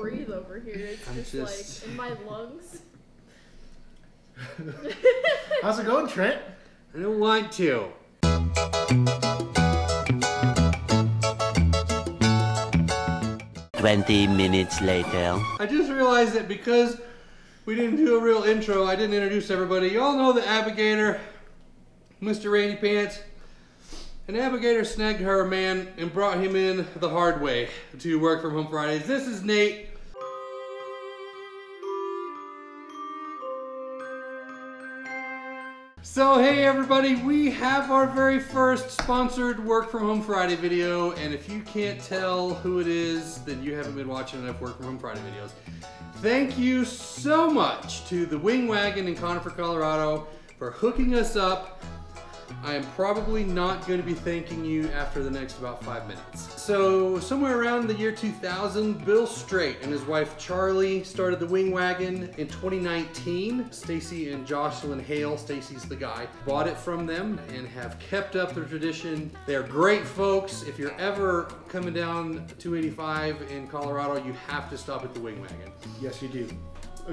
breathe over here. It's I'm just, just- like in my lungs. How's it going, Trent? I don't want to. Twenty minutes later. I just realized that because we didn't do a real intro, I didn't introduce everybody. Y'all know the Abigator, Mr. Randy Pants. And Abigator snagged her man and brought him in the hard way to work from home Fridays. This is Nate. So hey everybody, we have our very first sponsored work from home Friday video, and if you can't tell who it is, then you haven't been watching enough work from home Friday videos. Thank you so much to the Wing Wagon in Conifer, Colorado for hooking us up. I am probably not going to be thanking you after the next about five minutes. So, somewhere around the year 2000, Bill Straight and his wife Charlie started the Wing Wagon in 2019. Stacy and Jocelyn Hale, Stacy's the guy, bought it from them and have kept up the tradition. They're great folks. If you're ever coming down 285 in Colorado, you have to stop at the Wing Wagon. Yes, you do.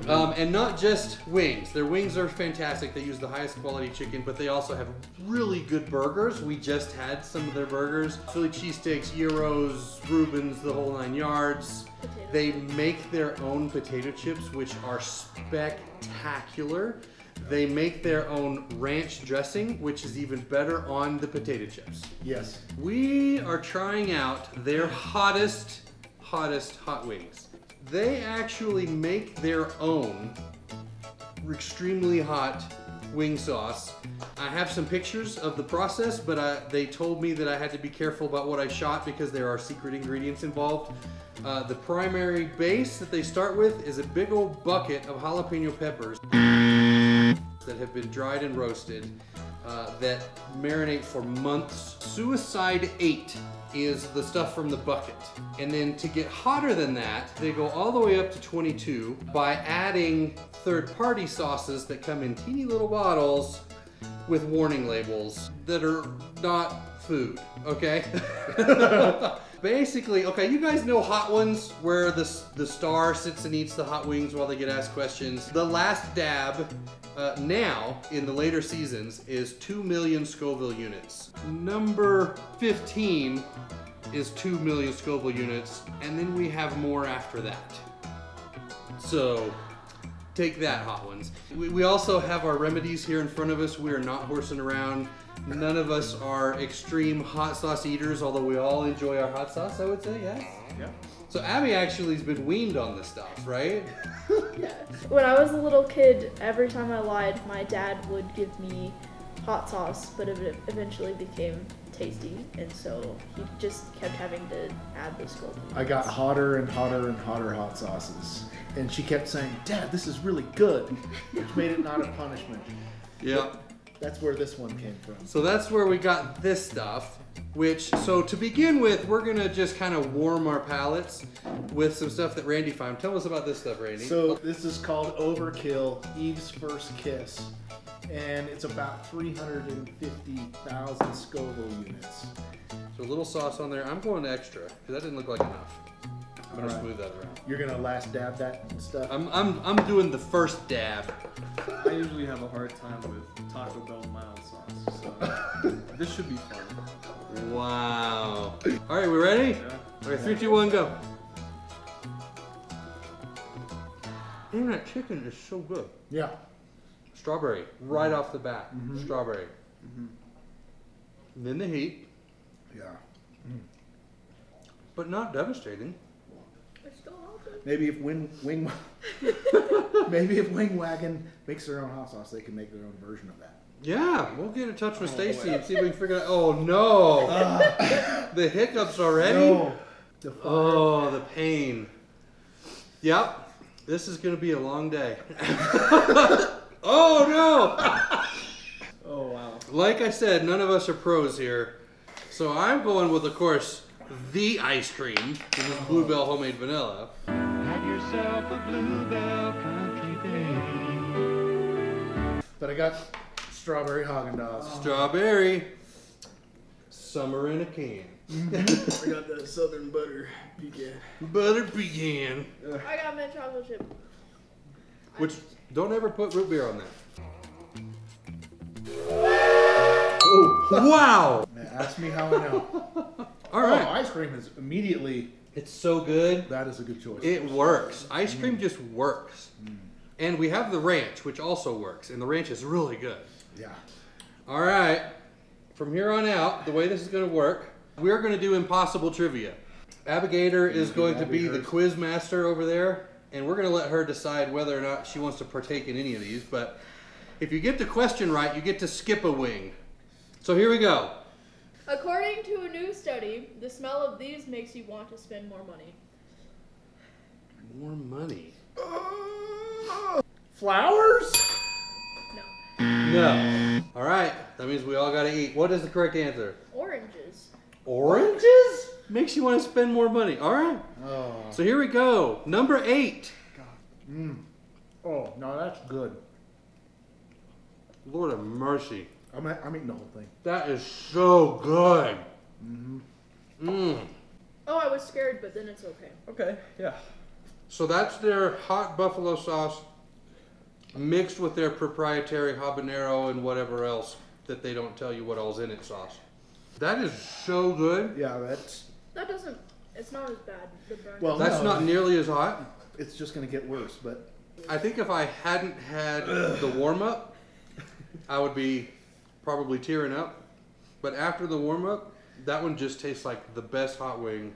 Um, and not just wings. Their wings are fantastic. They use the highest quality chicken, but they also have really good burgers. We just had some of their burgers. Philly cheesesteaks, gyros, Reubens, the whole nine yards. Potato They make their own potato chips, which are spectacular. They make their own ranch dressing, which is even better on the potato chips. Yes. We are trying out their hottest, hottest hot wings. They actually make their own extremely hot wing sauce. I have some pictures of the process, but uh, they told me that I had to be careful about what I shot because there are secret ingredients involved. Uh, the primary base that they start with is a big old bucket of jalapeno peppers that have been dried and roasted uh, that marinate for months. Suicide 8 is the stuff from the bucket. And then to get hotter than that, they go all the way up to 22 by adding third party sauces that come in teeny little bottles with warning labels that are not food, okay? Basically, okay, you guys know Hot Ones where the, the star sits and eats the hot wings while they get asked questions. The last dab uh, now in the later seasons is 2 million Scoville units. Number 15 is 2 million Scoville units, and then we have more after that. So, take that, hot ones. We, we also have our remedies here in front of us. We are not horsing around. None of us are extreme hot sauce eaters, although we all enjoy our hot sauce, I would say, yes? Yeah. So Abby actually has been weaned on this stuff, right? Yeah. When I was a little kid, every time I lied, my dad would give me hot sauce, but it eventually became tasty, and so he just kept having to add the Scoville. I got hotter and hotter and hotter hot sauces. And she kept saying, Dad, this is really good. Which made it not a punishment. Yep. That's where this one came from. So that's where we got this stuff, which, so to begin with, we're gonna just kind of warm our palates with some stuff that Randy found. Tell us about this stuff, Randy. So this is called Overkill, Eve's First Kiss. And it's about 350,000 Scoville units. So a little sauce on there. I'm going extra, because that didn't look like enough. I'm gonna Alright. smooth that around. You're gonna last dab that stuff? I'm, I'm, I'm doing the first dab. I usually have a hard time with Taco Bell mild sauce, so this should be fun. Wow. All right, we ready? Yeah. Okay, three, two, one, go. And that chicken is so good. Yeah. Strawberry, right off the bat. Mm -hmm. Strawberry. Mm -hmm. Then the heat, Yeah. but not devastating. It's still hot. Maybe if Wing Wing Maybe if Wing Wagon makes their own hot sauce, they can make their own version of that. Yeah, we'll get in touch with oh, Stacy and see if we can figure out. Oh no, the hiccups already. No. The. Oh, the pain. Yep, this is gonna be a long day. oh no! Oh wow. Like I said, none of us are pros here, so I'm going with, of course, the ice cream. This is Bluebell homemade vanilla. Have yourself a bluebell country day. But I got strawberry Haagen Dazs. Strawberry. Summer in a can. I got the southern butter pecan. Butter pecan. I got mint chocolate chip. Which don't ever put root beer on that. Oh, Wow! ask me how I know. All Oh, right. ice cream is immediately. It's so good. That is a good choice. It works. Ice mm. cream just works. Mm. And we have the ranch, which also works. And the ranch is really good. yeah. All right. From here on out, the way this is going to work, we're going to do impossible trivia. Abigator is going to be Abby the quiz master over there, and we're going to let her decide whether or not she wants to partake in any of these. But if you get the question right, you get to skip a wing. So here we go. According to a new study, the smell of these makes you want to spend more money. More money. Flowers? No. No. All right. That means we all got to eat. What is the correct answer? Oranges. Oranges? Makes you want to spend more money. All right. Oh. So here we go. Number eight. Mm. Oh, no, that's good. Lord of mercy. I'm, I'm eating the whole thing. That is so good. hmm Mm. Oh, I was scared, but then it's okay. Okay, yeah. So that's their hot buffalo sauce mixed with their proprietary habanero and whatever else that they don't tell you what all's in it sauce. That is so good. Yeah, that's. That doesn't. It's not as bad. The. Well, That's no, not nearly as hot. It's just going to get worse, but. I think if I hadn't had the warm up, I would be probably tearing up. But after the warm up, that one just tastes like the best hot wing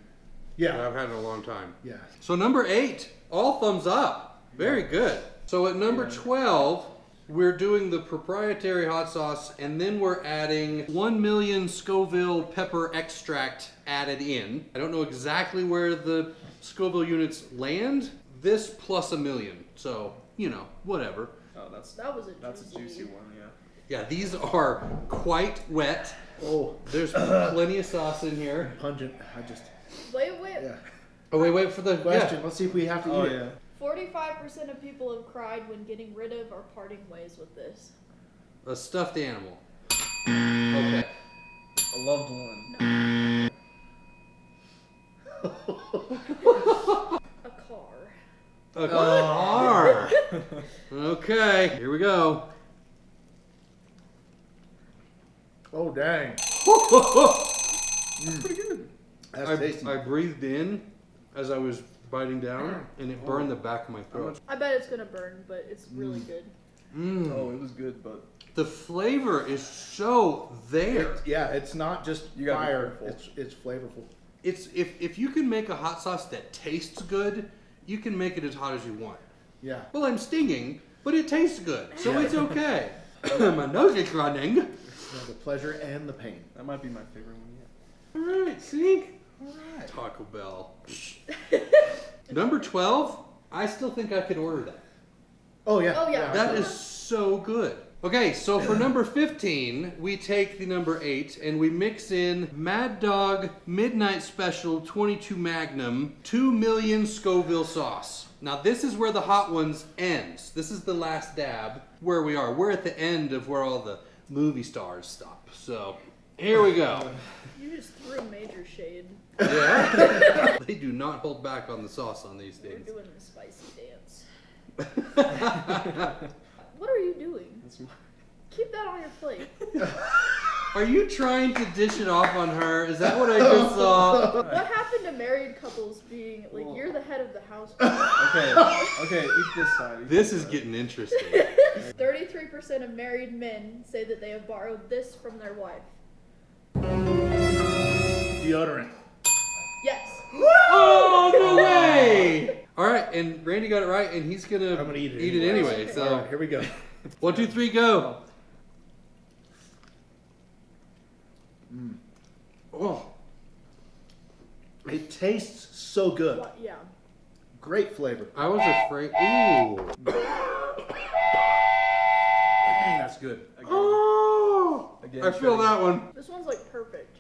that Yeah. I've had in a long time. Yeah. So number eight, all thumbs up. Very good. So at number Yeah. 12, we're doing the proprietary hot sauce, and then we're adding 1 million Scoville pepper extract added in. I don't know exactly where the Scoville units land. This plus a million. So, you know, whatever. Oh, that's that was a that's a juicy. juicy one, yeah. Yeah, these are quite wet. Oh, There's plenty of sauce in here. pungent. I just. Wait, wait. Yeah. Oh, wait, wait for the Question. Let's see if we have to Oh eat it. Forty-five percent of people have cried when getting rid of or parting ways with this. A stuffed animal. Mm. Okay. A loved one. A car. A car. okay, here we go. Oh, dang. Pretty good. That's I, tasty. I breathed in as I was biting down, and it burned the back of my throat. I bet it's gonna burn, but it's really good. Mm. Oh, it was good, but The flavor is so there. It- yeah, it's not just You gotta fire. It's it's flavorful. It's if if you can make a hot sauce that tastes good, you can make it as hot as you want. Yeah. Well, I'm stinging, but it tastes good, so it's okay. my nose is running. Yeah, the pleasure and the pain. that might be my favorite one yet. All right, see? All right. Taco Bell. Number 12, I still think I could order that. Oh yeah. Oh, yeah. That is so good. Okay, so for number 15, we take the number 8 and we mix in Mad Dog Midnight Special 22 Magnum 2 million Scoville sauce. Now, this is where the hot ones ends. This is the last dab where we are. We're at the end of where all the movie stars stop. So, here we go. You just threw major shade. Yeah. they do not hold back on the sauce on these days. We're things. doing the spicy dance. What are you doing? That's my, Keep that on your plate. Are you trying to dish it off on her? Is that what I just saw? What happened to married couples being like Well- you're the head of the house? okay, okay, eat this side. eat This is side. getting interesting. Thirty-three percent of married men say that they have borrowed this from their wife. Deodorant. Yes. Oh, no way! All right, and Randy got it right, and he's gonna, I'm gonna eat it eat it anyway. anyway. So, right, here we go. one, two, three, go. Oh. Mm. Oh, It tastes so good. What? Yeah. Great flavor. I was afraid. Ooh. Dang, that's good. Again, Oh, Again, I feel that one. This one's like perfect.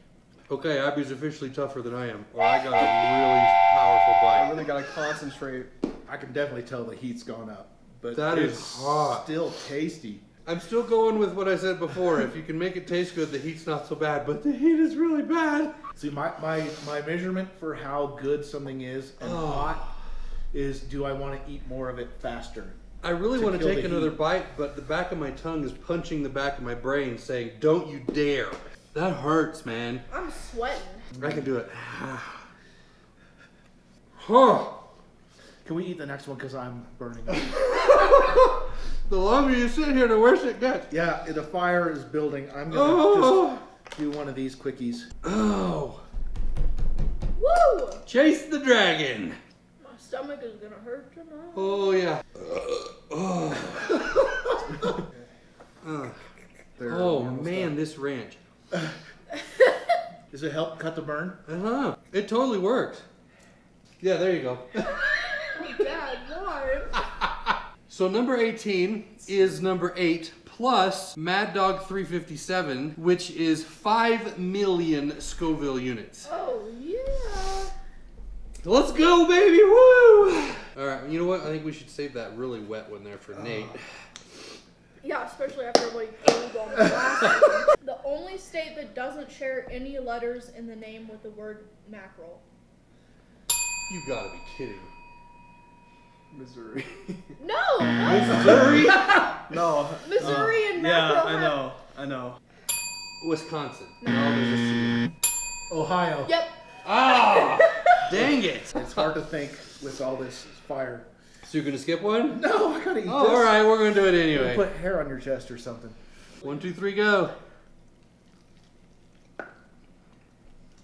Okay, Abby's officially tougher than I am. Or I got a really powerful bite. I really gotta concentrate. I can definitely tell the heat's gone up, but that is hot. still tasty. I'm still going with what I said before. If you can make it taste good, the heat's not so bad, but the heat is really bad. See, my, my, my measurement for how good something is and Oh. hot is do I want to eat more of it faster? I really To want to take another heat. bite, but the back of my tongue is punching the back of my brain saying, Don't you dare. That hurts, man. I'm sweating. I can do it. huh. Can we eat the next one? Because I'm burning up. The longer you sit here, the worse it gets. yeah, the fire is building. I'm going to Oh. just do one of these quickies. Oh. Woo! Chase the dragon. My stomach is gonna hurt tonight. Oh, yeah. Oh, Uh, oh almost man, this ranch. Does it help cut the burn? Uh huh. It totally works. Yeah, there you go. Oh, Dad, why? So number 18 is number 8 plus Mad Dog 357, which is 5 million Scoville units. Oh yeah. Let's go, baby! Woo! Alright, you know what? I think we should save that really wet one there for Nate. Ah. Yeah, especially after what you pulled on the last one. The only state that doesn't share any letters in the name with the word mackerel. You gotta be kidding. Missouri. No! Missouri? no. Missouri no. and Yeah, I know. I know. Wisconsin. No, there's a C. Ohio. Yep. Ah! Dang it! It's hard to think with all this fire. So you're gonna skip one? No, I gotta eat Oh, this. alright, we're gonna do it You anyway. Put hair on your chest or something. One, two, three, go.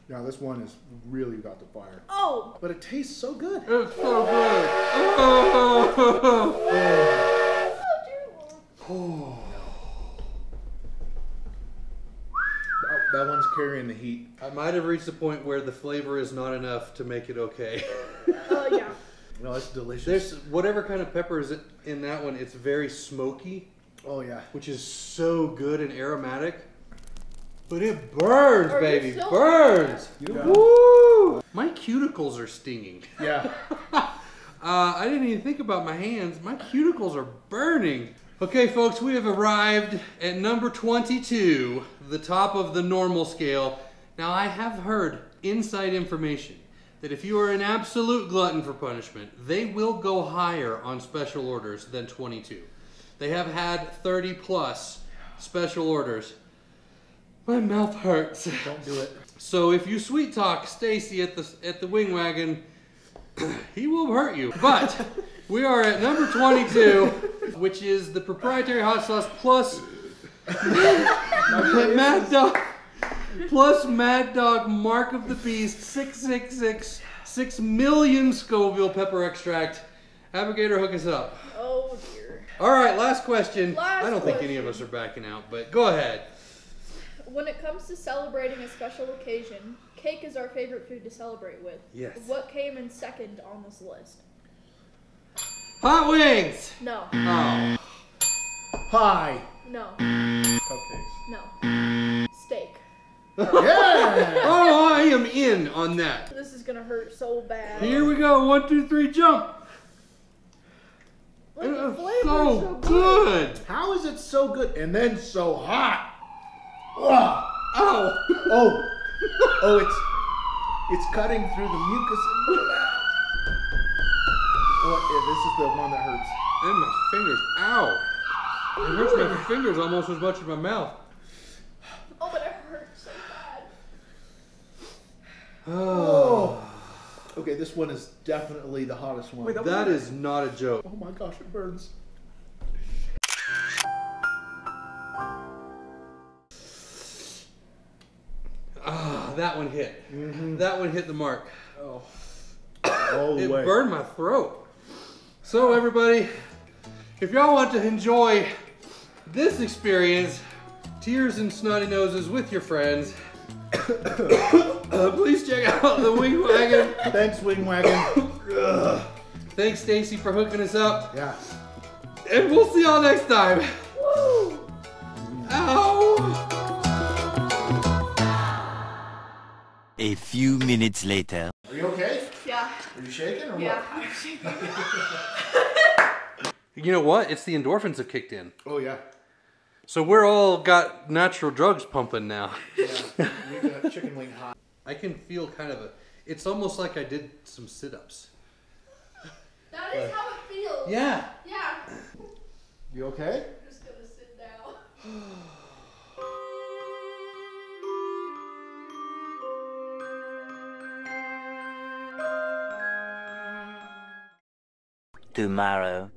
Now this one is really about the fire, Oh! but it tastes so good. It's so good. Oh! Oh. Oh, that one's carrying the heat. I might have reached the point where the flavor is not enough to make it okay. Uh, yeah. No, it's delicious. There's whatever kind of pepper is in that one. It's very smoky, oh yeah. which is so good and aromatic. But it burns, Are baby, still- burns. Yeah. Woo! My cuticles are stinging. Yeah. Uh, I didn't even think about my hands. My cuticles are burning. Okay, folks, we have arrived at number 22, the top of the normal scale. Now, I have heard inside information that if you are an absolute glutton for punishment, they will go higher on special orders than 22. They have had 30 plus special orders. My mouth hurts. Don't do it. So if you sweet talk Stacy at the at the wing wagon, he will hurt you. But we are at number 22, which is the proprietary hot sauce plus Mad Dog plus Mad Dog Mark of the Beast 666 6 million Scoville pepper extract. Abigator, hook us up. Oh dear. All right, last question. Last I don't think any of us are backing out, but go ahead. When it comes to celebrating a special occasion, cake is our favorite food to celebrate with. Yes. What came in second on this list? Hot wings. No. Oh. Pie. No. Cupcakes. No. Steak. Yeah. Oh, I am in on that. This is gonna hurt so bad. Here we go. One, two, three, jump. Like, It the is so so good. How is it so good and then so hot? Ugh. Oh. Oh. Oh, it's it's cutting through the mucus in my mouth. Oh, yeah, this is the one that hurts. And my fingers. Ow. It hurts my fingers almost as much as my mouth. Oh, but it hurts so bad. Oh. Okay, this one is definitely the hottest one. Wait, that That is not a joke. oh my gosh, it burns. That one hit. That one hit the mark. Oh. All the It way. burned my throat. So everybody, if y'all want to enjoy this experience, tears and snotty noses with your friends, uh, please check out the Wing Wagon. Thanks, Wing Wagon. Thanks, Stacy, for hooking us up, yeah. and we'll see y'all next time. A few minutes later. Are you okay? Yeah. Are you shaking or what? Yeah. I'm shaking. You know what? It's the endorphins have kicked in. Oh yeah. So we're all got natural drugs pumping now. Yeah, make a chicken wing hot. I can feel kind of a. It's almost like I did some sit-ups. That is how it feels. Yeah. Yeah. You okay? I'm just gonna sit down. Tomorrow.